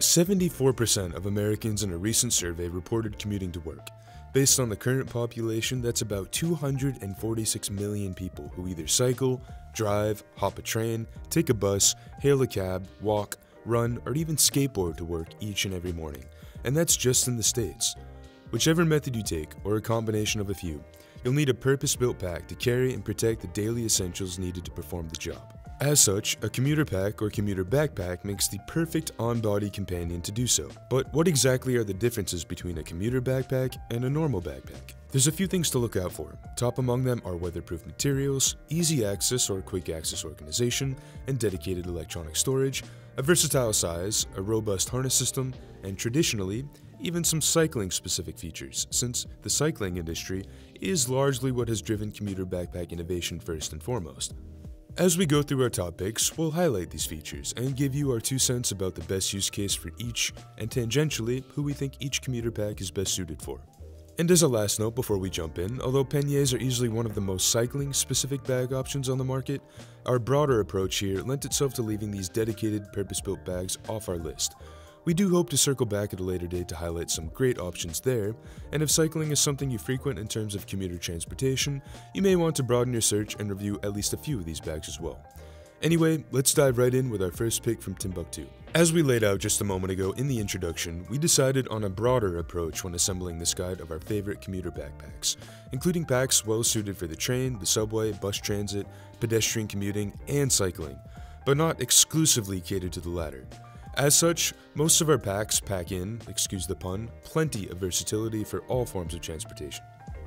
Seventy-four percent of Americans in a recent survey reported commuting to work. Based on the current population, that's about 246 million people who either cycle, drive, hop a train, take a bus, hail a cab, walk, run, or even skateboard to work each and every morning. And that's just in the States. Whichever method you take, or a combination of a few, you'll need a purpose built pack to carry and protect the daily essentials needed to perform the job. As such, a commuter pack or commuter backpack makes the perfect on-body companion to do so. But what exactly are the differences between a commuter backpack and a normal backpack? There's a few things to look out for. Top among them are weatherproof materials, easy access or quick access organization, and dedicated electronic storage, a versatile size, a robust harness system, and traditionally, even some cycling specific features, since the cycling industry is largely what has driven commuter backpack innovation first and foremost. As we go through our topics, we'll highlight these features and give you our two cents about the best use case for each, and tangentially, who we think each commuter pack is best suited for. And as a last note before we jump in, although panniers are easily one of the most cycling specific bag options on the market, our broader approach here lent itself to leaving these dedicated purpose built bags off our list, we do hope to circle back at a later date to highlight some great options there, and if cycling is something you frequent in terms of commuter transportation, you may want to broaden your search and review at least a few of these bags as well. Anyway, let's dive right in with our first pick from Timbuk2. As we laid out just a moment ago in the introduction, we decided on a broader approach when assembling this guide of our favorite commuter backpacks, including packs well suited for the train, the subway, bus transit, pedestrian commuting, and cycling, but not exclusively catered to the latter. As such, most of our packs pack in, excuse the pun, plenty of versatility for all forms of transportation.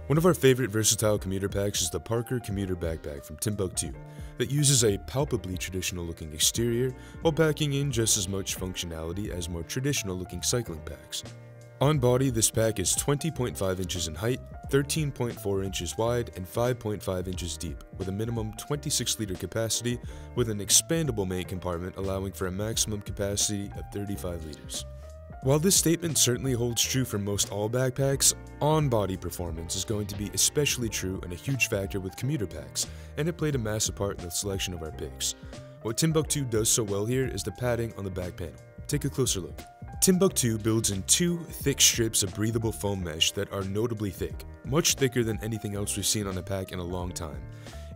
One of our favorite versatile commuter packs is the Parker Commuter Backpack from Timbuk2 that uses a palpably traditional looking exterior while packing in just as much functionality as more traditional looking cycling packs. On body, this pack is 20.5 inches in height, 13.4 inches wide, and 5.5 inches deep, with a minimum 26 liter capacity with an expandable main compartment allowing for a maximum capacity of 35 liters. While this statement certainly holds true for most all backpacks, on-body performance is going to be especially true and a huge factor with commuter packs, and it played a massive part in the selection of our picks. What Timbuk2 does so well here is the padding on the back panel. Take a closer look. Timbuk2 builds in two thick strips of breathable foam mesh that are notably thick, much thicker than anything else we've seen on a pack in a long time.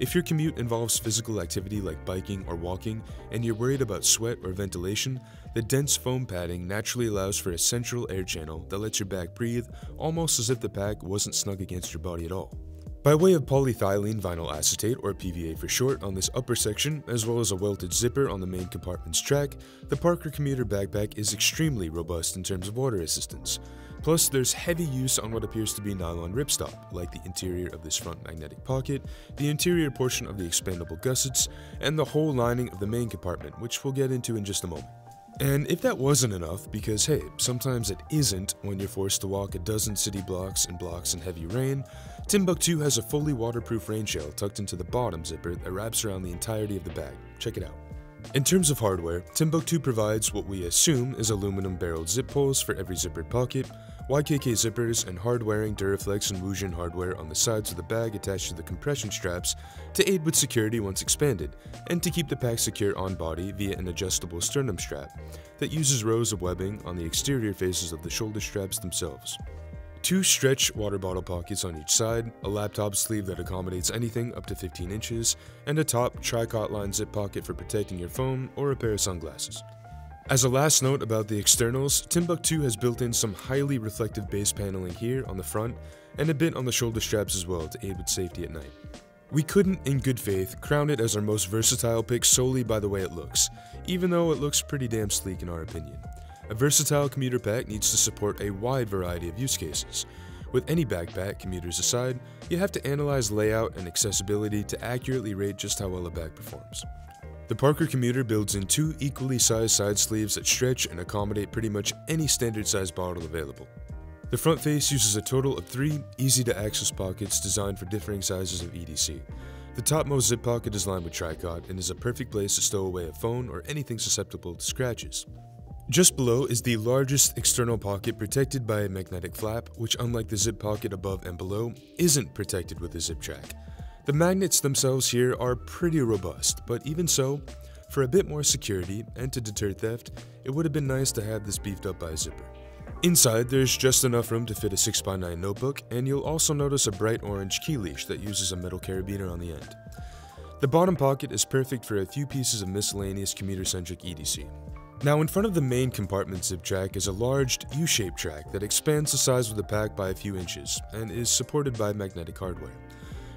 If your commute involves physical activity like biking or walking, and you're worried about sweat or ventilation, the dense foam padding naturally allows for a central air channel that lets your back breathe almost as if the pack wasn't snug against your body at all. By way of polyethylene vinyl acetate, or PVA for short, on this upper section, as well as a welted zipper on the main compartment's track, the Parker Commuter Backpack is extremely robust in terms of water resistance. Plus, there's heavy use on what appears to be nylon ripstop, like the interior of this front magnetic pocket, the interior portion of the expandable gussets, and the whole lining of the main compartment, which we'll get into in just a moment. And if that wasn't enough, because hey, sometimes it isn't when you're forced to walk a dozen city blocks and blocks in heavy rain, Timbuk2 has a fully waterproof rain shell tucked into the bottom zipper that wraps around the entirety of the bag. Check it out. In terms of hardware, Timbuk2 provides what we assume is aluminum barreled zip pulls for every zippered pocket, YKK zippers, and hard-wearing Duraflex and Woojin hardware on the sides of the bag attached to the compression straps to aid with security once expanded, and to keep the pack secure on body via an adjustable sternum strap that uses rows of webbing on the exterior faces of the shoulder straps themselves. Two stretch water bottle pockets on each side, a laptop sleeve that accommodates anything up to 15 inches, and a top tricot line zip pocket for protecting your phone or a pair of sunglasses. As a last note about the externals, Timbuk2 has built in some highly reflective base paneling here on the front and a bit on the shoulder straps as well to aid with safety at night. We couldn't, in good faith, crown it as our most versatile pick solely by the way it looks, even though it looks pretty damn sleek in our opinion. A versatile commuter pack needs to support a wide variety of use cases. With any backpack, commuters aside, you have to analyze layout and accessibility to accurately rate just how well a bag performs. The Parker Commuter builds in two equally sized side sleeves that stretch and accommodate pretty much any standard size bottle available. The front face uses a total of three easy to access pockets designed for differing sizes of EDC. The topmost zip pocket is lined with tricot and is a perfect place to stow away a phone or anything susceptible to scratches. Just below is the largest external pocket protected by a magnetic flap, which unlike the zip pocket above and below, isn't protected with a zip track. The magnets themselves here are pretty robust, but even so, for a bit more security and to deter theft, it would have been nice to have this beefed up by a zipper. Inside, there's just enough room to fit a 6x9 notebook, and you'll also notice a bright orange key leash that uses a metal carabiner on the end. The bottom pocket is perfect for a few pieces of miscellaneous commuter-centric EDC. Now in front of the main compartment zip track is a large U-shaped track that expands the size of the pack by a few inches and is supported by magnetic hardware.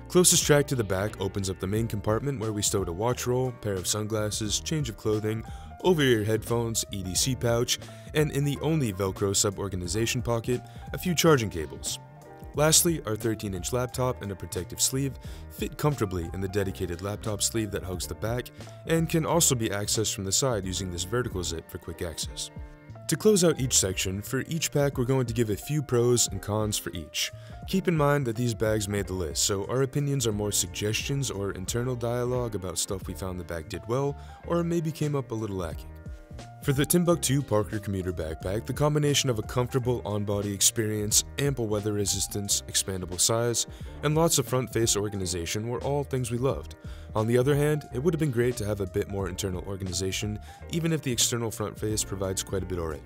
Closest track to the back opens up the main compartment where we stowed a watch roll, pair of sunglasses, change of clothing, over-ear headphones, EDC pouch, and in the only Velcro sub-organization pocket, a few charging cables. Lastly, our 13-inch laptop and a protective sleeve fit comfortably in the dedicated laptop sleeve that hugs the back and can also be accessed from the side using this vertical zip for quick access. To close out each section, for each pack we're going to give a few pros and cons for each. Keep in mind that these bags made the list, so our opinions are more suggestions or internal dialogue about stuff we found the bag did well, or maybe came up a little lacking. For the Timbuk2 Parker commuter backpack, the combination of a comfortable on-body experience, ample weather resistance, expandable size, and lots of front-face organization were all things we loved. On the other hand, it would have been great to have a bit more internal organization, even if the external front face provides quite a bit already.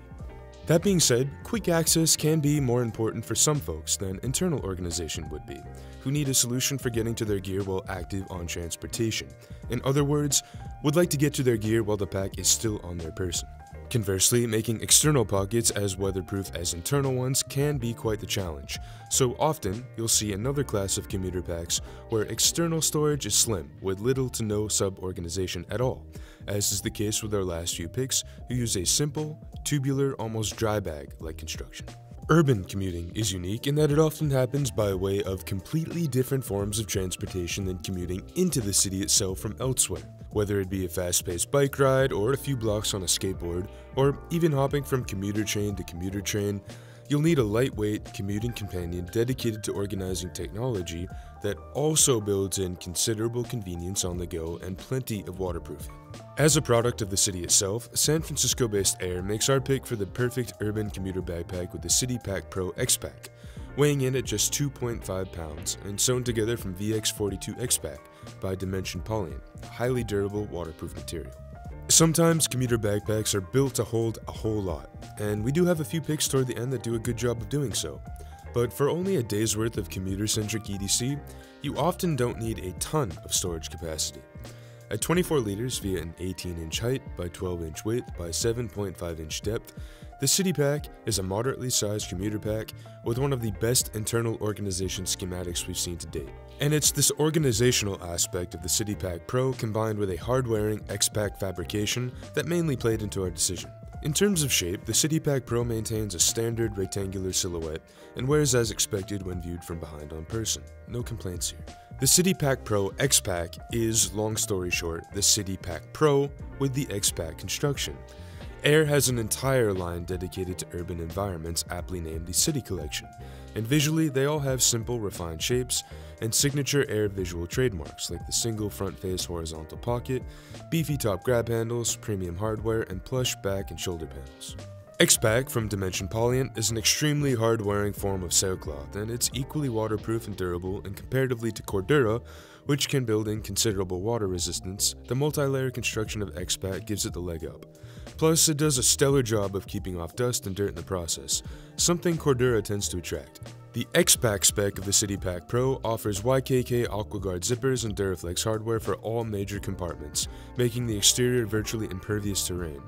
That being said, quick access can be more important for some folks than internal organization would be, who need a solution for getting to their gear while active on transportation. In other words, would like to get to their gear while the pack is still on their person. Conversely, making external pockets as weatherproof as internal ones can be quite the challenge, so often you'll see another class of commuter packs where external storage is slim with little to no sub-organization at all, as is the case with our last few picks who use a simple, tubular, almost dry bag-like construction. Urban commuting is unique in that it often happens by way of completely different forms of transportation than commuting into the city itself from elsewhere whether it be a fast-paced bike ride or a few blocks on a skateboard, or even hopping from commuter train to commuter train, you'll need a lightweight commuting companion dedicated to organizing technology that also builds in considerable convenience on the go and plenty of waterproofing. As a product of the city itself, San Francisco-based Aer makes our pick for the perfect urban commuter backpack with the City Pack Pro X-Pac, weighing in at just 2.5 pounds and sewn together from VX42 X-Pac by Dimension Polyant, a highly durable waterproof material. Sometimes commuter backpacks are built to hold a whole lot, and we do have a few picks toward the end that do a good job of doing so. But for only a day's worth of commuter-centric EDC, you often don't need a ton of storage capacity. At 24 liters via an 18 inch height by 12 inch width by 7.5 inch depth, the City Pack is a moderately sized commuter pack with one of the best internal organization schematics we've seen to date. And it's this organizational aspect of the City Pack Pro combined with a hard-wearing X-Pac fabrication that mainly played into our decision. In terms of shape, the City Pack Pro maintains a standard rectangular silhouette and wears as expected when viewed from behind on person. No complaints here. The City Pack Pro X-Pac is, long story short, the City Pack Pro with the X-Pac construction. Aer has an entire line dedicated to urban environments aptly named the City Collection, and visually they all have simple, refined shapes and signature Aer visual trademarks like the single front-face horizontal pocket, beefy top grab handles, premium hardware, and plush back and shoulder panels. X-Pac from Dimension Polyant is an extremely hard-wearing form of sailcloth, and it's equally waterproof and durable, and comparatively to Cordura, which can build in considerable water resistance, the multi-layer construction of X-Pac gives it the leg up. Plus, it does a stellar job of keeping off dust and dirt in the process, something Cordura tends to attract. The X-Pac spec of the City Pack Pro offers YKK AquaGuard zippers and Duraflex hardware for all major compartments, making the exterior virtually impervious to rain.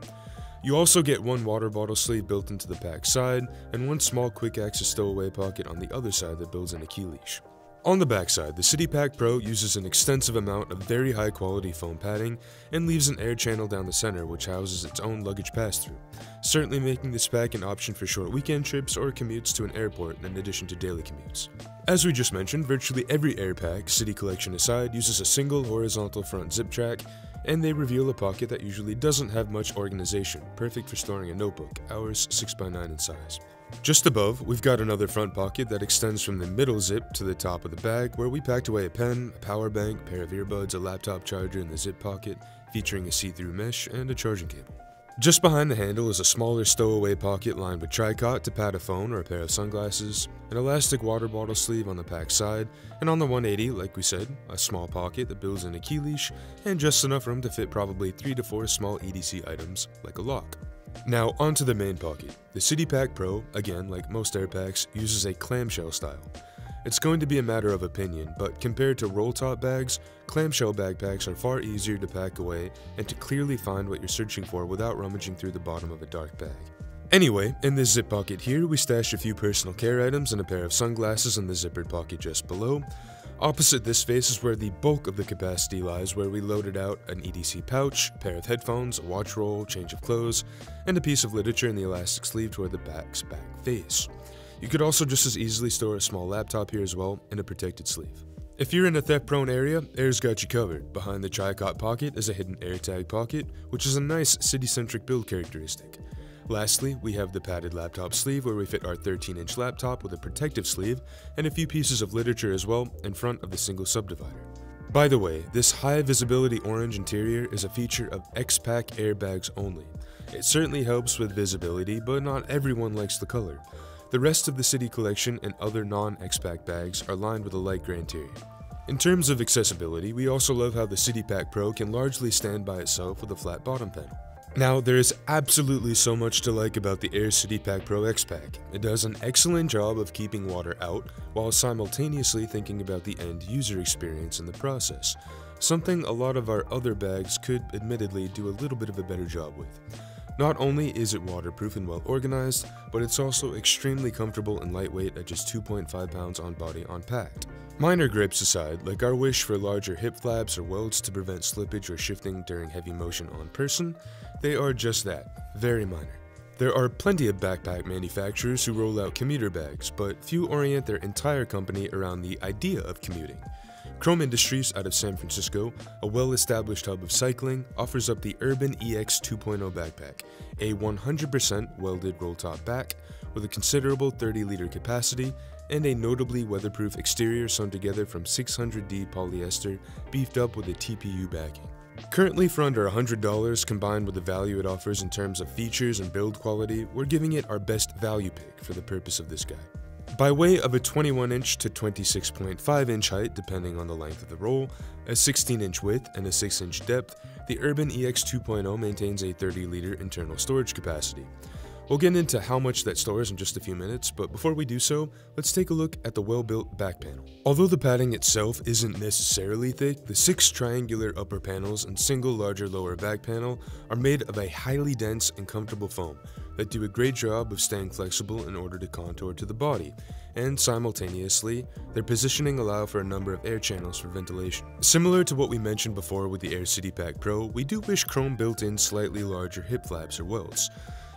You also get one water bottle sleeve built into the pack side, and one small quick access stowaway pocket on the other side that builds in a key leash. On the backside, the CityPack Pro uses an extensive amount of very high quality foam padding and leaves an air channel down the center which houses its own luggage pass-through, certainly making this pack an option for short weekend trips or commutes to an airport in addition to daily commutes. As we just mentioned, virtually every Aer pack, City Collection aside, uses a single horizontal front zip track and they reveal a pocket that usually doesn't have much organization, perfect for storing a notebook, ours 6x9 in size. Just above, we've got another front pocket that extends from the middle zip to the top of the bag where we packed away a pen, a power bank, pair of earbuds, a laptop charger in the zip pocket, featuring a see-through mesh and a charging cable. Just behind the handle is a smaller stowaway pocket lined with tricot to pad a phone or a pair of sunglasses, an elastic water bottle sleeve on the pack side, and on the 180, like we said, a small pocket that builds in a key leash, and just enough room to fit probably 3 to 4 small EDC items, like a lock. Now, onto the main pocket. The City Pack Pro, again, like most Aer packs, uses a clamshell style. It's going to be a matter of opinion, but compared to roll top bags, clamshell backpacks are far easier to pack away and to clearly find what you're searching for without rummaging through the bottom of a dark bag. Anyway, in this zip pocket here, we stashed a few personal care items and a pair of sunglasses in the zippered pocket just below. Opposite this face is where the bulk of the capacity lies, where we loaded out an EDC pouch, a pair of headphones, a watch roll, change of clothes, and a piece of literature in the elastic sleeve toward the back's back face. You could also just as easily store a small laptop here as well in a protected sleeve. If you're in a theft prone area, Aer's got you covered. Behind the tricot pocket is a hidden AirTag pocket, which is a nice city centric build characteristic. Lastly, we have the padded laptop sleeve where we fit our 13 inch laptop with a protective sleeve and a few pieces of literature as well in front of the single subdivider. By the way, this high visibility orange interior is a feature of X-Pac airbags only. It certainly helps with visibility, but not everyone likes the color. The rest of the City Collection and other non-X-Pac bags are lined with a light gray interior. In terms of accessibility, we also love how the City Pack Pro can largely stand by itself with a flat bottom panel. Now, there is absolutely so much to like about the Aer City Pack Pro X-Pac. It does an excellent job of keeping water out, while simultaneously thinking about the end user experience in the process, something a lot of our other bags could admittedly do a little bit of a better job with. Not only is it waterproof and well organized, but it's also extremely comfortable and lightweight at just 2.5 pounds on body unpacked. Minor gripes aside, like our wish for larger hip flaps or welds to prevent slippage or shifting during heavy motion on person, they are just that, very minor. There are plenty of backpack manufacturers who roll out commuter bags, but few orient their entire company around the idea of commuting. Chrome Industries out of San Francisco, a well-established hub of cycling, offers up the Urban EX 2.0 backpack, a 100% welded roll-top back with a considerable 30-liter capacity and a notably weatherproof exterior sewn together from 600D polyester beefed up with a TPU backing. Currently for under $100 combined with the value it offers in terms of features and build quality, we're giving it our best value pick for the purpose of this guy. By way of a 21 inch to 26.5 inch height depending on the length of the roll, a 16 inch width, and a 6 inch depth, the Urban EX 2.0 maintains a 30 liter internal storage capacity. We'll get into how much that stores in just a few minutes, but before we do so, let's take a look at the well-built back panel. Although the padding itself isn't necessarily thick, the six triangular upper panels and single larger lower back panel are made of a highly dense and comfortable foam, that do a great job of staying flexible in order to contour to the body, and simultaneously, their positioning allow for a number of air channels for ventilation. Similar to what we mentioned before with the Aer City Pack Pro, we do wish Chrome built in slightly larger hip flaps or welts.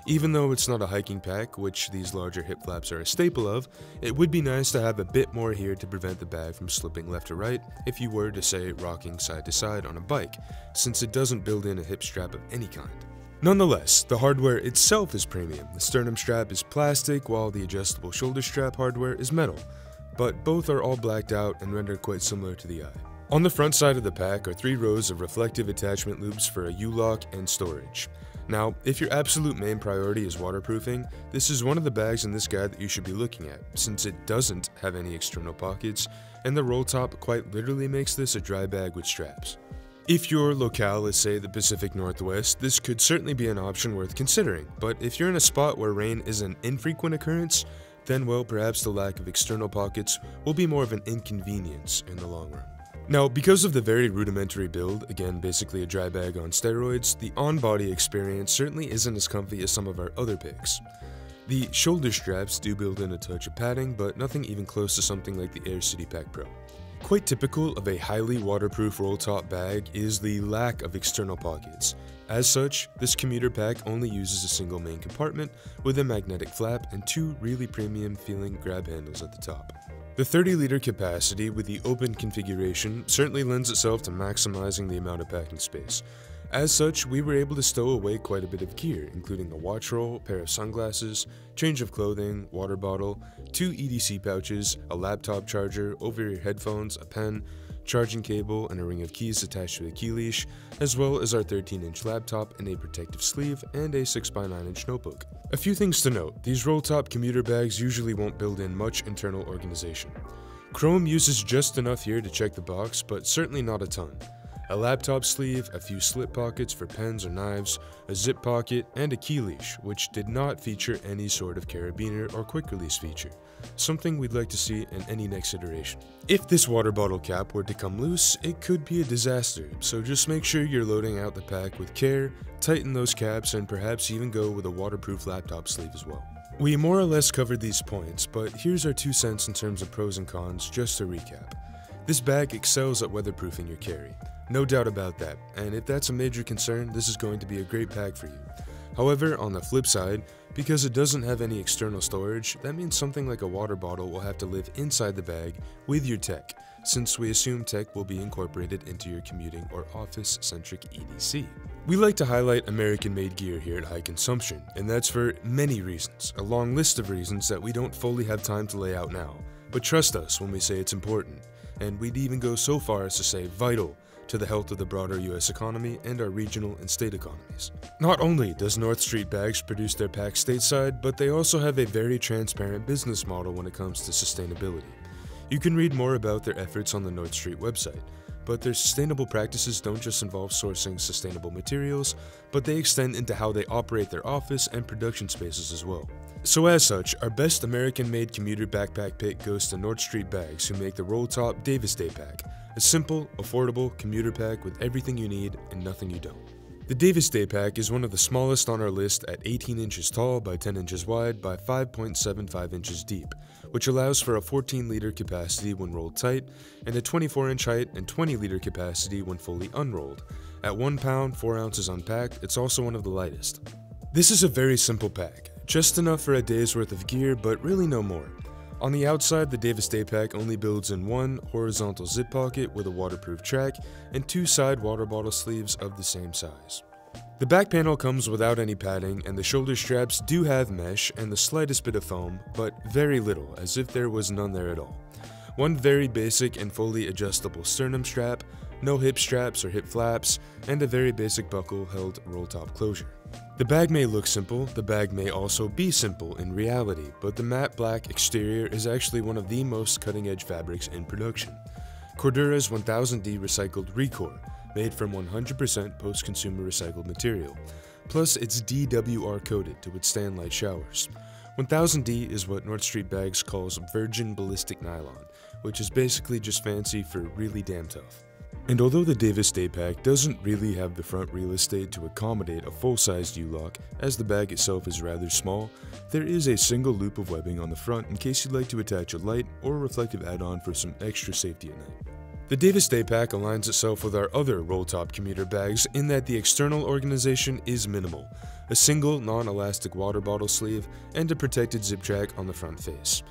Even though it's not a hiking pack, which these larger hip flaps are a staple of, it would be nice to have a bit more here to prevent the bag from slipping left to right if you were to say rocking side to side on a bike, since it doesn't build in a hip strap of any kind. Nonetheless, the hardware itself is premium. The sternum strap is plastic while the adjustable shoulder strap hardware is metal, but both are all blacked out and rendered quite similar to the eye. On the front side of the pack are three rows of reflective attachment loops for a U-lock and storage. Now, if your absolute main priority is waterproofing, this is one of the bags in this guide that you should be looking at, since it doesn't have any external pockets, and the roll top quite literally makes this a dry bag with straps. If your locale is, say, the Pacific Northwest, this could certainly be an option worth considering, but if you're in a spot where rain is an infrequent occurrence, then well, perhaps the lack of external pockets will be more of an inconvenience in the long run. Now, because of the very rudimentary build, again basically a dry bag on steroids, the on-body experience certainly isn't as comfy as some of our other picks. The shoulder straps do build in a touch of padding, but nothing even close to something like the Aer City Pack Pro. Quite typical of a highly waterproof roll-top bag is the lack of external pockets. As such, this commuter pack only uses a single main compartment with a magnetic flap and two really premium feeling grab handles at the top. The 30 liter capacity with the open configuration certainly lends itself to maximizing the amount of packing space. As such, we were able to stow away quite a bit of gear, including a watch roll, pair of sunglasses, change of clothing, water bottle, two EDC pouches, a laptop charger, over-ear headphones, a pen, charging cable, and a ring of keys attached to a key leash, as well as our 13-inch laptop in a protective sleeve and a 6x9-inch notebook. A few things to note, these roll-top commuter bags usually won't build in much internal organization. Chrome uses just enough here to check the box, but certainly not a ton a laptop sleeve, a few slip pockets for pens or knives, a zip pocket, and a key leash, which did not feature any sort of carabiner or quick release feature, something we'd like to see in any next iteration. If this water bottle cap were to come loose, it could be a disaster, so just make sure you're loading out the pack with care, tighten those caps, and perhaps even go with a waterproof laptop sleeve as well. We more or less covered these points, but here's our two cents in terms of pros and cons, just to recap. This bag excels at weatherproofing your carry. No doubt about that, and if that's a major concern, this is going to be a great pack for you. However, on the flip side, because it doesn't have any external storage, that means something like a water bottle will have to live inside the bag with your tech, since we assume tech will be incorporated into your commuting or office-centric EDC. We like to highlight American-made gear here at HiConsumption, and that's for many reasons, a long list of reasons that we don't fully have time to lay out now. But trust us when we say it's important, and we'd even go so far as to say vital to the health of the broader US economy and our regional and state economies. Not only does North Street Bags produce their packs stateside, but they also have a very transparent business model when it comes to sustainability. You can read more about their efforts on the North Street website, but their sustainable practices don't just involve sourcing sustainable materials, but they extend into how they operate their office and production spaces as well. So as such, our best American-made commuter backpack pick goes to North Street Bags who make the roll top Davis Day pack, a simple, affordable commuter pack with everything you need and nothing you don't. The Davis Day Pack is one of the smallest on our list at 18 inches tall by 10 inches wide by 5.75 inches deep, which allows for a 14 liter capacity when rolled tight and a 24 inch height and 20 liter capacity when fully unrolled. At 1 pound, 4 ounces unpacked, it's also one of the lightest. This is a very simple pack, just enough for a day's worth of gear, but really no more. On the outside, the Davis Day Pack only builds in one horizontal zip pocket with a waterproof track and two side water bottle sleeves of the same size. The back panel comes without any padding and the shoulder straps do have mesh and the slightest bit of foam, but very little, as if there was none there at all. One very basic and fully adjustable sternum strap, no hip straps or hip flaps, and a very basic buckle held roll top closure. The bag may look simple, the bag may also be simple in reality, but the matte black exterior is actually one of the most cutting edge fabrics in production. Cordura's 1000D recycled Recore, made from 100% post-consumer recycled material, plus it's DWR coated to withstand light showers. 1000D is what North Street Bags calls virgin ballistic nylon, which is basically just fancy for really damn tough. And although the Davis Day Pack doesn't really have the front real estate to accommodate a full-sized U-lock, as the bag itself is rather small, there is a single loop of webbing on the front in case you'd like to attach a light or a reflective add-on for some extra safety at night. The Davis Day Pack aligns itself with our other roll-top commuter bags in that the external organization is minimal, a single non-elastic water bottle sleeve, and a protected zip track on the front face.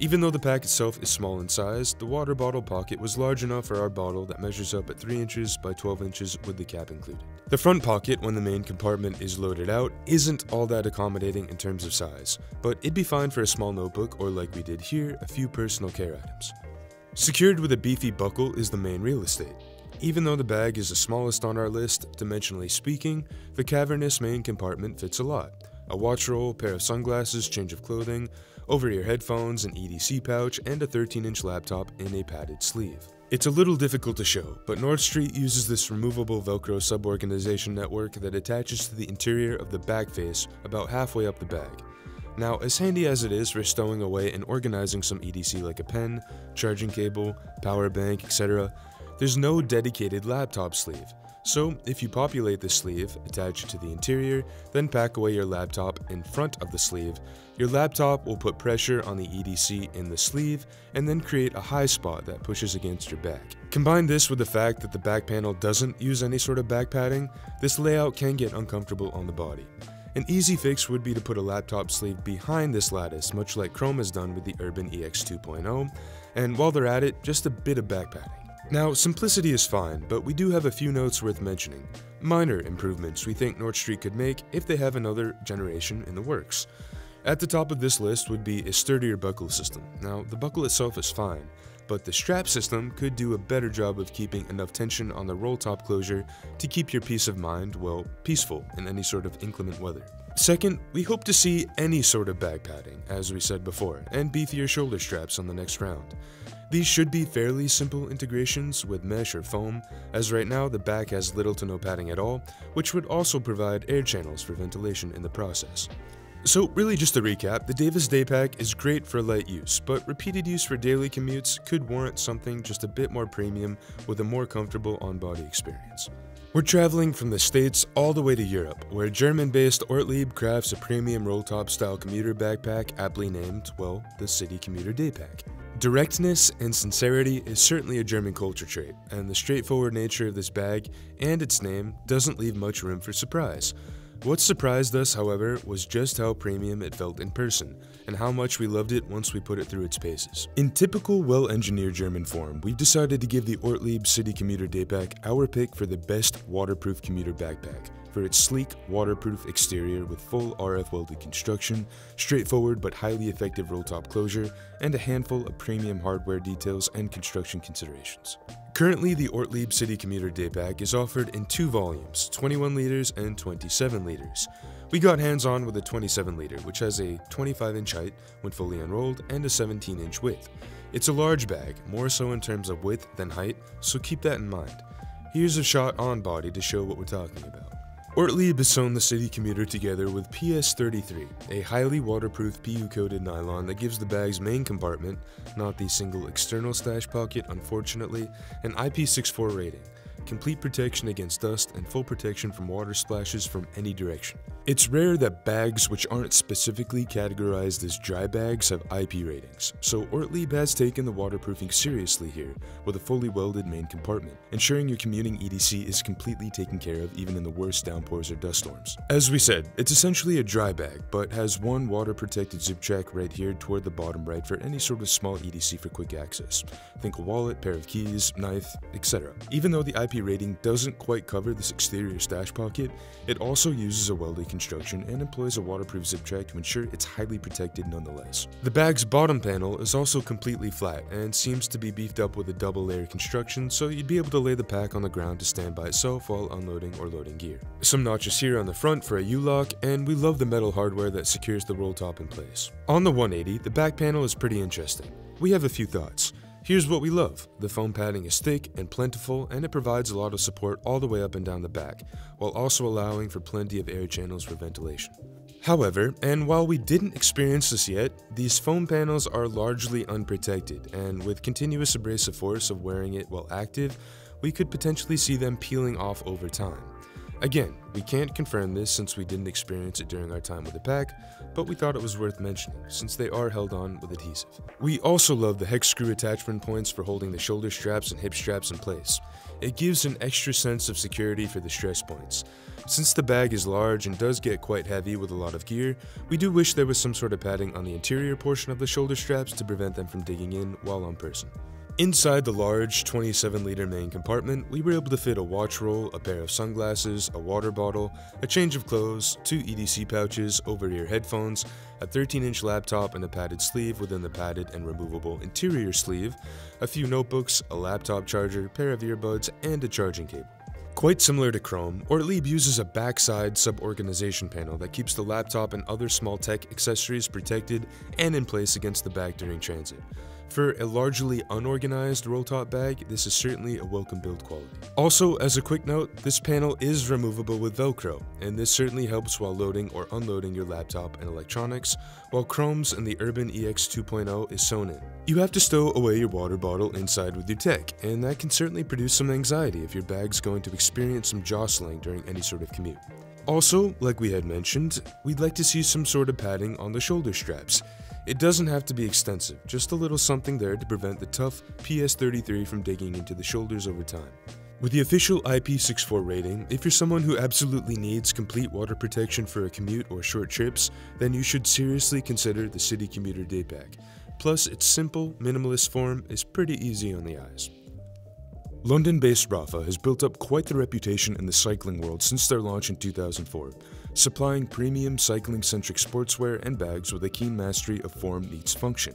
Even though the pack itself is small in size, the water bottle pocket was large enough for our bottle that measures up at 3 inches by 12 inches with the cap included. The front pocket, when the main compartment is loaded out, isn't all that accommodating in terms of size, but it'd be fine for a small notebook or like we did here, a few personal care items. Secured with a beefy buckle is the main real estate. Even though the bag is the smallest on our list, dimensionally speaking, the cavernous main compartment fits a lot. A watch roll, pair of sunglasses, change of clothing, over-ear headphones, an EDC pouch, and a 13-inch laptop in a padded sleeve. It's a little difficult to show, but North Street uses this removable Velcro suborganization network that attaches to the interior of the bag face about halfway up the bag. Now, as handy as it is for stowing away and organizing some EDC like a pen, charging cable, power bank, etc., there's no dedicated laptop sleeve. So, if you populate the sleeve, attach it to the interior, then pack away your laptop in front of the sleeve, your laptop will put pressure on the EDC in the sleeve and then create a high spot that pushes against your back. Combine this with the fact that the back panel doesn't use any sort of back padding, this layout can get uncomfortable on the body. An easy fix would be to put a laptop sleeve behind this lattice, much like Chrome has done with the Urban EX 2.0, and while they're at it, just a bit of back padding. Now, simplicity is fine, but we do have a few notes worth mentioning. Minor improvements we think North Street could make if they have another generation in the works. At the top of this list would be a sturdier buckle system. Now, the buckle itself is fine, but the strap system could do a better job of keeping enough tension on the roll top closure to keep your peace of mind, well, peaceful in any sort of inclement weather. Second, we hope to see any sort of bag padding, as we said before, and beefier shoulder straps on the next round. These should be fairly simple integrations with mesh or foam, as right now the back has little to no padding at all, which would also provide air channels for ventilation in the process. So really just to recap, the Davis Daypack is great for light use, but repeated use for daily commutes could warrant something just a bit more premium with a more comfortable on-body experience. We're traveling from the States all the way to Europe, where German-based Ortlieb crafts a premium roll-top style commuter backpack aptly named, well, the City Commuter Daypack. Directness and sincerity is certainly a German culture trait, and the straightforward nature of this bag and its name doesn't leave much room for surprise. What surprised us, however, was just how premium it felt in person, and how much we loved it once we put it through its paces. In typical well-engineered German form, we've decided to give the Ortlieb City Commuter Daypack our pick for the best waterproof commuter backpack, for its sleek, waterproof exterior with full RF welded construction, straightforward but highly effective roll top closure, and a handful of premium hardware details and construction considerations. Currently, the Ortlieb City Commuter Daypack is offered in two volumes, 21 liters and 27 liters. We got hands on with a 27 liter, which has a 25 inch height when fully unrolled and a 17 inch width. It's a large bag, more so in terms of width than height, so keep that in mind. Here's a shot on body to show what we're talking about. Ortlieb has sewn the City Commuter together with PS33, a highly waterproof PU-coated nylon that gives the bag's main compartment, not the single external stash pocket unfortunately, an IP64 rating complete protection against dust, and full protection from water splashes from any direction. It's rare that bags which aren't specifically categorized as dry bags have IP ratings, so Ortlieb has taken the waterproofing seriously here with a fully welded main compartment, ensuring your commuting EDC is completely taken care of even in the worst downpours or dust storms. As we said, it's essentially a dry bag, but has one water protected zip track right here toward the bottom right for any sort of small EDC for quick access. Think a wallet, pair of keys, knife, etc. Even though the IP rating doesn't quite cover this exterior stash pocket, it also uses a welded construction and employs a waterproof zip track to ensure it's highly protected nonetheless. The bag's bottom panel is also completely flat and seems to be beefed up with a double layer construction so you'd be able to lay the pack on the ground to stand by itself while unloading or loading gear. Some notches here on the front for a U-lock and we love the metal hardware that secures the roll top in place. On the 180, the back panel is pretty interesting. We have a few thoughts. Here's what we love. The foam padding is thick and plentiful and it provides a lot of support all the way up and down the back, while also allowing for plenty of air channels for ventilation. However, and while we didn't experience this yet, these foam panels are largely unprotected, and with continuous abrasive force of wearing it while active, we could potentially see them peeling off over time. Again, we can't confirm this since we didn't experience it during our time with the pack, but we thought it was worth mentioning since they are held on with adhesive. We also love the hex screw attachment points for holding the shoulder straps and hip straps in place. It gives an extra sense of security for the stress points. Since the bag is large and does get quite heavy with a lot of gear, we do wish there was some sort of padding on the interior portion of the shoulder straps to prevent them from digging in while on person. Inside the large 27 liter main compartment, we were able to fit a watch roll, a pair of sunglasses, a water bottle, a change of clothes, two EDC pouches, over ear headphones, a 13 inch laptop, and a padded sleeve within the padded and removable interior sleeve, a few notebooks, a laptop charger, pair of earbuds, and a charging cable. Quite similar to Chrome, Ortlieb uses a backside sub-organization panel that keeps the laptop and other small tech accessories protected and in place against the back during transit. For a largely unorganized roll-top bag, this is certainly a welcome build quality. Also, as a quick note, this panel is removable with Velcro, and this certainly helps while loading or unloading your laptop and electronics, while Chrome's and the Urban EX 2.0 is sewn in. You have to stow away your water bottle inside with your tech, and that can certainly produce some anxiety if your bag's going to experience some jostling during any sort of commute. Also, like we had mentioned, we'd like to see some sort of padding on the shoulder straps. It doesn't have to be extensive, just a little something there to prevent the tough PS33 from digging into the shoulders over time. With the official IP64 rating, if you're someone who absolutely needs complete water protection for a commute or short trips, then you should seriously consider the City Commuter Daypack. Plus, its simple, minimalist form is pretty easy on the eyes. London based Rapha has built up quite the reputation in the cycling world since their launch in 2004, supplying premium cycling centric sportswear and bags with a keen mastery of form meets function.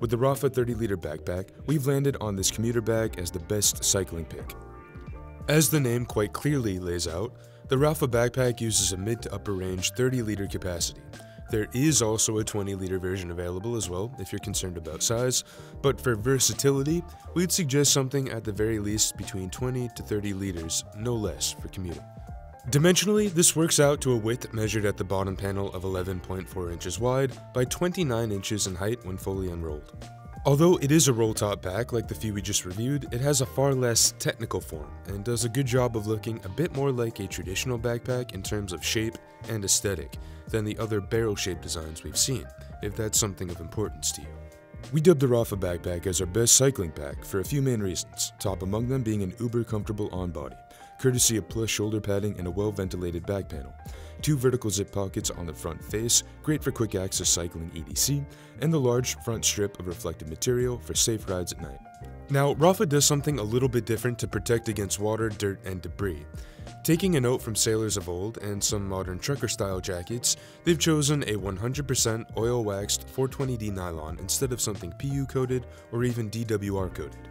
With the Rapha 30 liter backpack, we've landed on this commuter bag as the best cycling pick. As the name quite clearly lays out, the Rapha backpack uses a mid to upper range 30 liter capacity. There is also a 20 liter version available as well if you're concerned about size, but for versatility, we'd suggest something at the very least between 20 to 30 liters, no less, for commuting. Dimensionally, this works out to a width measured at the bottom panel of 11.4 inches wide by 29 inches in height when fully unrolled. Although it is a roll top back like the few we just reviewed, it has a far less technical form and does a good job of looking a bit more like a traditional backpack in terms of shape and aesthetic, than the other barrel-shaped designs we've seen, if that's something of importance to you. We dubbed the Rapha backpack as our best cycling pack for a few main reasons, top among them being an uber comfortable on-body, courtesy of plush shoulder padding and a well-ventilated back panel, two vertical zip pockets on the front face, great for quick access cycling EDC, and the large front strip of reflective material for safe rides at night. Now, Rapha does something a little bit different to protect against water, dirt, and debris. Taking a note from sailors of old and some modern trucker style jackets, they've chosen a 100% oil waxed 420D nylon instead of something PU coated or even DWR coated.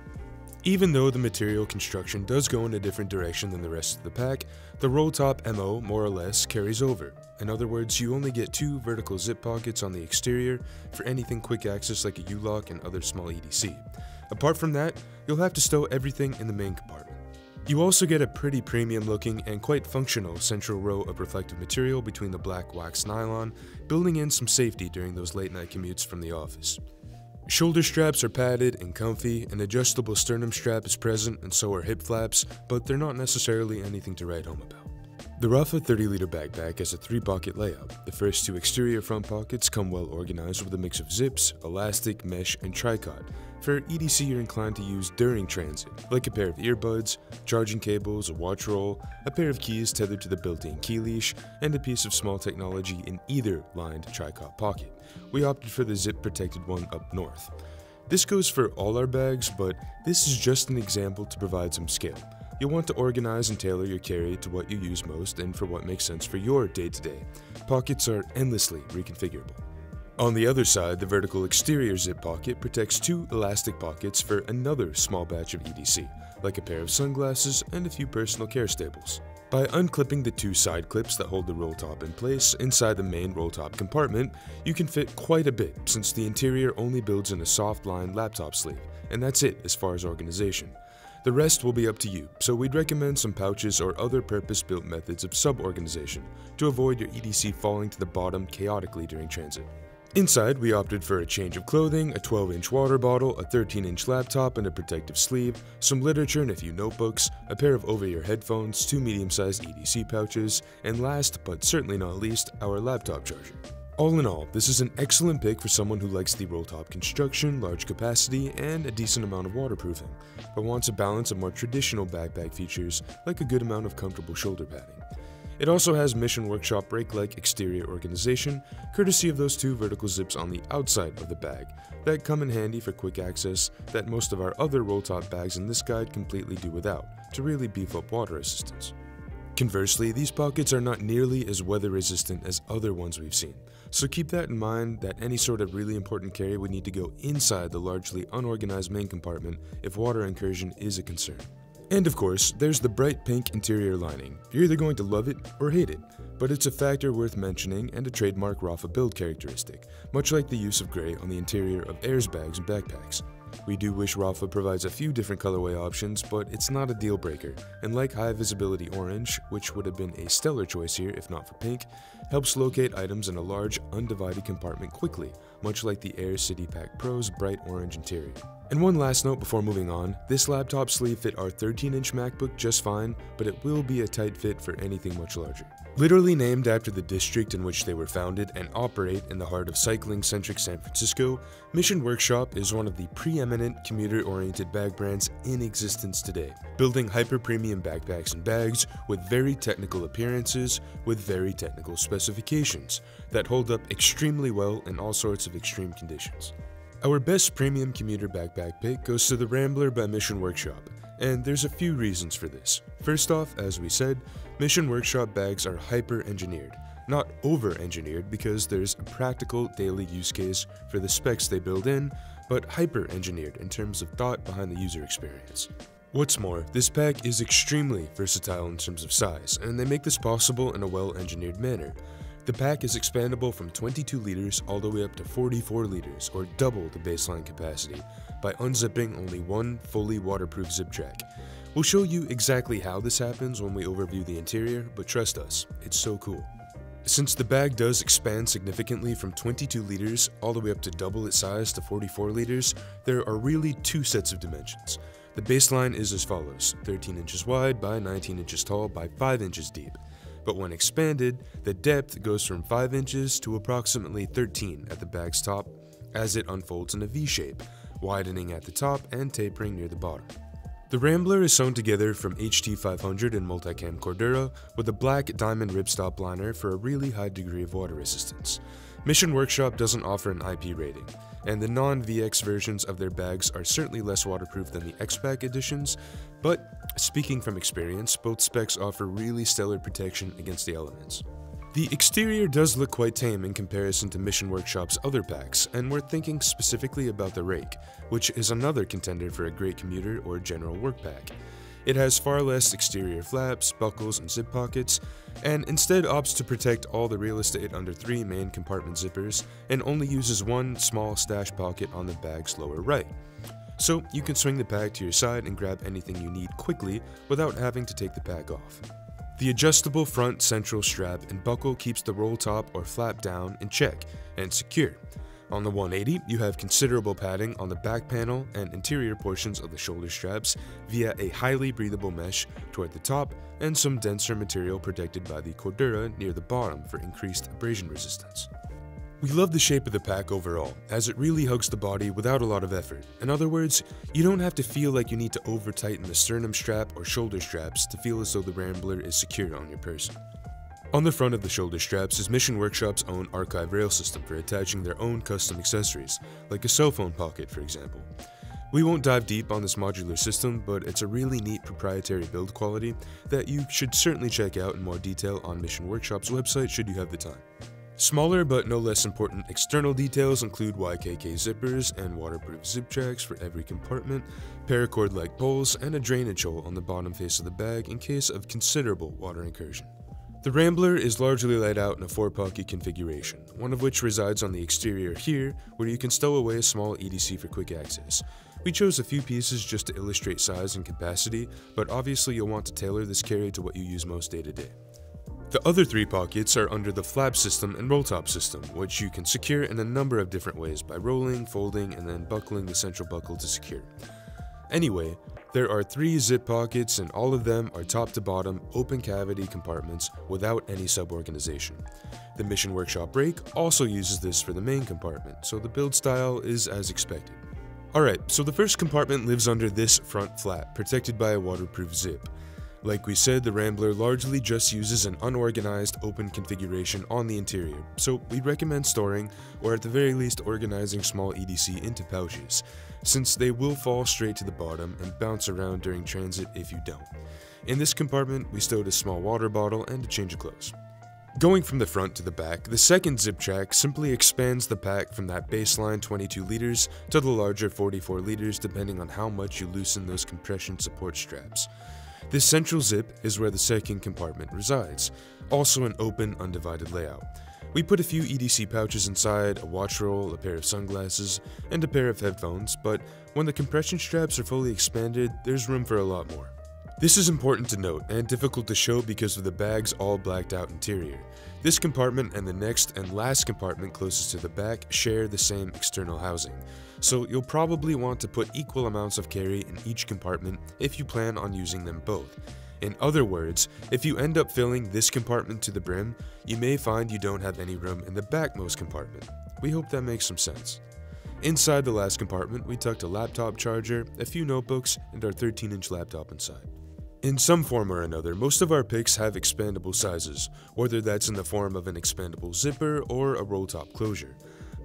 Even though the material construction does go in a different direction than the rest of the pack, the roll top MO more or less carries over. In other words, you only get two vertical zip pockets on the exterior for anything quick access like a U-lock and other small EDC. Apart from that, you'll have to stow everything in the main compartment. You also get a pretty premium looking and quite functional central row of reflective material between the black wax nylon, building in some safety during those late night commutes from the office. Shoulder straps are padded and comfy, an adjustable sternum strap is present and so are hip flaps, but they're not necessarily anything to write home about. The Rapha 30 liter backpack has a three pocket layout. The first two exterior front pockets come well organized with a mix of zips, elastic, mesh, and tricot, for EDC you're inclined to use during transit, like a pair of earbuds, charging cables, a watch roll, a pair of keys tethered to the built-in key leash, and a piece of small technology in either lined tricot pocket. We opted for the zip-protected one up north. This goes for all our bags, but this is just an example to provide some scale. You'll want to organize and tailor your carry to what you use most and for what makes sense for your day-to-day. -day. Pockets are endlessly reconfigurable. On the other side, the vertical exterior zip pocket protects two elastic pockets for another small batch of EDC, like a pair of sunglasses and a few personal care staples. By unclipping the two side clips that hold the roll top in place inside the main roll top compartment, you can fit quite a bit since the interior only builds in a soft lined laptop sleeve, and that's it as far as organization. The rest will be up to you, so we'd recommend some pouches or other purpose-built methods of sub-organization to avoid your EDC falling to the bottom chaotically during transit. Inside, we opted for a change of clothing, a 12-inch water bottle, a 13-inch laptop and a protective sleeve, some literature and a few notebooks, a pair of over-ear headphones, two medium-sized EDC pouches, and last but certainly not least, our laptop charger. All in all, this is an excellent pick for someone who likes the roll-top construction, large capacity, and a decent amount of waterproofing, but wants a balance of more traditional backpack features like a good amount of comfortable shoulder padding. It also has Mission Workshop brake-like exterior organization, courtesy of those two vertical zips on the outside of the bag, that come in handy for quick access that most of our other roll-top bags in this guide completely do without, to really beef up water resistance. Conversely, these pockets are not nearly as weather resistant as other ones we've seen, so keep that in mind that any sort of really important carry would need to go inside the largely unorganized main compartment if water incursion is a concern. And of course, there's the bright pink interior lining. You're either going to love it or hate it, but it's a factor worth mentioning and a trademark Rapha build characteristic, much like the use of gray on the interior of Aer's bags and backpacks. We do wish Rapha provides a few different colorway options, but it's not a deal breaker, and like high visibility orange, which would have been a stellar choice here if not for pink, helps locate items in a large, undivided compartment quickly, much like the Aer City Pack Pro's bright orange interior. And one last note before moving on, this laptop sleeve fit our 13-inch MacBook just fine, but it will be a tight fit for anything much larger. Literally named after the district in which they were founded and operate in the heart of cycling-centric San Francisco, Mission Workshop is one of the preeminent commuter-oriented bag brands in existence today, building hyper-premium backpacks and bags with very technical appearances with very technical specifications that hold up extremely well in all sorts of extreme conditions. Our best premium commuter backpack pick goes to the Rambler by Mission Workshop, And there's a few reasons for this. First off, as we said, Mission Workshop bags are hyper engineered, not over engineered because there's a practical daily use case for the specs they build in, but hyper engineered in terms of thought behind the user experience. What's more, this pack is extremely versatile in terms of size, and they make this possible in a well engineered manner. The pack is expandable from 22 liters all the way up to 44 liters, or double the baseline capacity, by unzipping only one fully waterproof zip track. We'll show you exactly how this happens when we overview the interior, but trust us, it's so cool. Since the bag does expand significantly from 22 liters all the way up to double its size to 44 liters, there are really two sets of dimensions. The baseline is as follows 13 inches wide by 19 inches tall by 5 inches deep. But when expanded, the depth goes from 5 inches to approximately 13 at the bag's top as it unfolds in a V shape, widening at the top and tapering near the bottom. The Rambler is sewn together from HT500 and Multicam Cordura with a black diamond ripstop liner for a really high degree of water resistance. Mission Workshop doesn't offer an IP rating, and the non-VX versions of their bags are certainly less waterproof than the X-Pac editions, but speaking from experience, both specs offer really stellar protection against the elements. The exterior does look quite tame in comparison to Mission Workshop's other packs, and we're thinking specifically about the Rake, which is another contender for a great commuter or general work pack. It has far less exterior flaps, buckles, and zip pockets, and instead opts to protect all the real estate under three main compartment zippers and only uses one small stash pocket on the bag's lower right. So you can swing the bag to your side and grab anything you need quickly without having to take the bag off. The adjustable front central strap and buckle keeps the roll top or flap down in check and secure. On the 180, you have considerable padding on the back panel and interior portions of the shoulder straps via a highly breathable mesh toward the top and some denser material protected by the Cordura near the bottom for increased abrasion resistance. We love the shape of the pack overall, as it really hugs the body without a lot of effort. In other words, you don't have to feel like you need to over tighten the sternum strap or shoulder straps to feel as though the Rambler is secure on your person. On the front of the shoulder straps is Mission Workshop's own Arkiv rail system for attaching their own custom accessories, like a cell phone pocket for example. We won't dive deep on this modular system, but it's a really neat proprietary build quality that you should certainly check out in more detail on Mission Workshop's website should you have the time. Smaller but no less important external details include YKK zippers and waterproof zip tracks for every compartment, paracord-like poles, and a drainage hole on the bottom face of the bag in case of considerable water incursion. The Rambler is largely laid out in a 4-pocket configuration, one of which resides on the exterior here, where you can stow away a small EDC for quick access. We chose a few pieces just to illustrate size and capacity, but obviously you'll want to tailor this carry to what you use most day to day. The other three pockets are under the flap system and roll top system, which you can secure in a number of different ways by rolling, folding, and then buckling the central buckle to secure. Anyway, there are three zip pockets and all of them are top to bottom open cavity compartments without any suborganization. The Mission Workshop Rake also uses this for the main compartment, so the build style is as expected. Alright, so the first compartment lives under this front flap, protected by a waterproof zip. Like we said, the Rambler largely just uses an unorganized open configuration on the interior, so we'd recommend storing, or at the very least organizing small EDC into pouches, since they will fall straight to the bottom and bounce around during transit if you don't. In this compartment, we stowed a small water bottle and a change of clothes. Going from the front to the back, the second zip track simply expands the pack from that baseline 22 liters to the larger 44 liters depending on how much you loosen those compression support straps. This central zip is where the second compartment resides, also an open, undivided layout. We put a few EDC pouches inside, a watch roll, a pair of sunglasses, and a pair of headphones, but when the compression straps are fully expanded, there's room for a lot more. This is important to note and difficult to show because of the bag's all blacked out interior. This compartment and the next and last compartment closest to the back share the same external housing, so you'll probably want to put equal amounts of carry in each compartment if you plan on using them both. In other words, if you end up filling this compartment to the brim, you may find you don't have any room in the backmost compartment. We hope that makes some sense. Inside the last compartment, we tucked a laptop charger, a few notebooks, and our 13-inch laptop inside. In some form or another, most of our picks have expandable sizes, whether that's in the form of an expandable zipper or a roll top closure.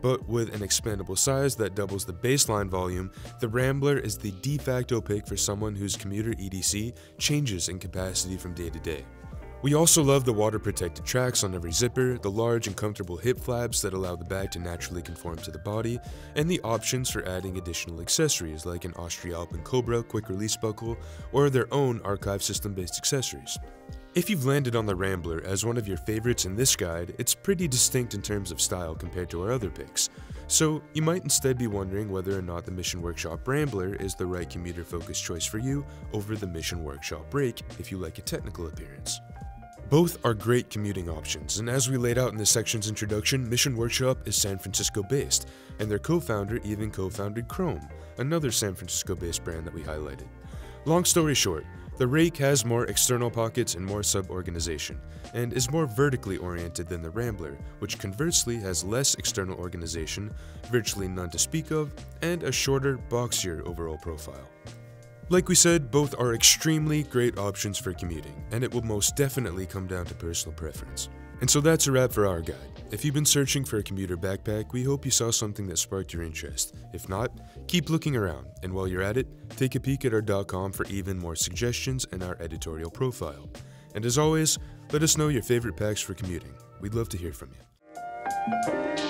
But with an expandable size that doubles the baseline volume, the Rambler is the de facto pick for someone whose commuter EDC changes in capacity from day to day. We also love the water protected tracks on every zipper, the large and comfortable hip flaps that allow the bag to naturally conform to the body, and the options for adding additional accessories like an AustriAlpin Cobra quick release buckle or their own Arkiv system based accessories. If you've landed on the Rambler as one of your favorites in this guide, it's pretty distinct in terms of style compared to our other picks. So you might instead be wondering whether or not the Mission Workshop Rambler is the right commuter focused choice for you over the Mission Workshop Rake if you like a technical appearance. Both are great commuting options, and as we laid out in this section's introduction, Mission Workshop is San Francisco based, and their co founder even co founded Chrome, another San Francisco based brand that we highlighted. Long story short, the Rake has more external pockets and more sub organization, and is more vertically oriented than the Rambler, which conversely has less external organization, virtually none to speak of, and a shorter, boxier overall profile. Like we said, both are extremely great options for commuting, and it will most definitely come down to personal preference. And so that's a wrap for our guide. If you've been searching for a commuter backpack, we hope you saw something that sparked your interest. If not, keep looking around, and while you're at it, take a peek at our .com for even more suggestions and our editorial profile. And as always, let us know your favorite packs for commuting. We'd love to hear from you.